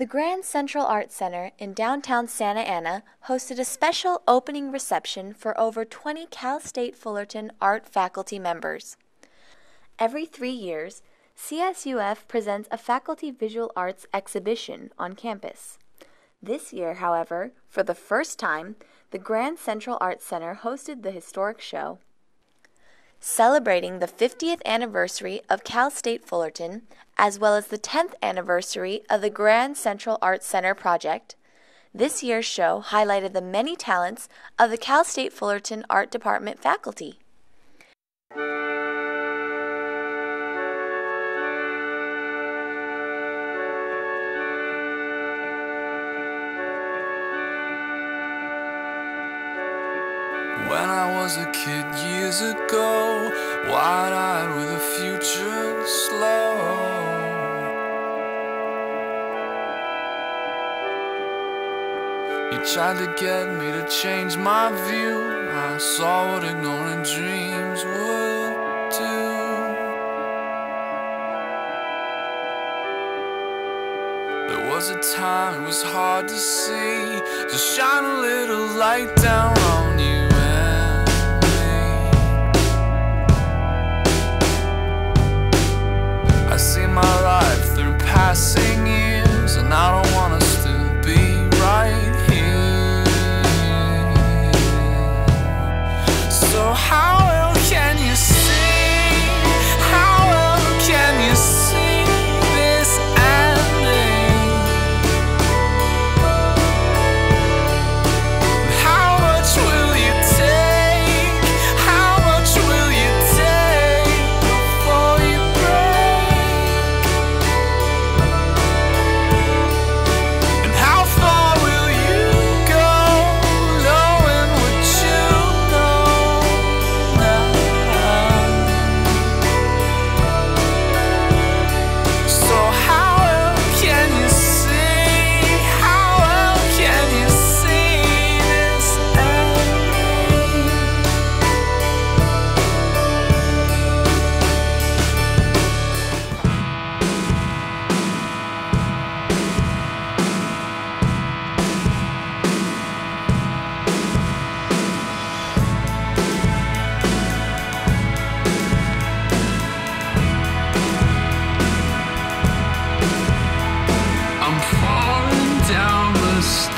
The Grand Central Arts Center in downtown Santa Ana hosted a special opening reception for over 20 Cal State Fullerton art faculty members. Every three years, CSUF presents a faculty visual arts exhibition on campus. This year, however, for the first time, the Grand Central Arts Center hosted the historic show. Celebrating the 50th anniversary of Cal State Fullerton, as well as the 10th anniversary of the Grand Central Arts Center project, this year's show highlighted the many talents of the Cal State Fullerton Art Department faculty. When I was a kid years ago, wide eyed with a future slow. You tried to get me to change my view. I saw what ignoring dreams would do. There was a time it was hard to see. Just shine a little light down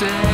I'm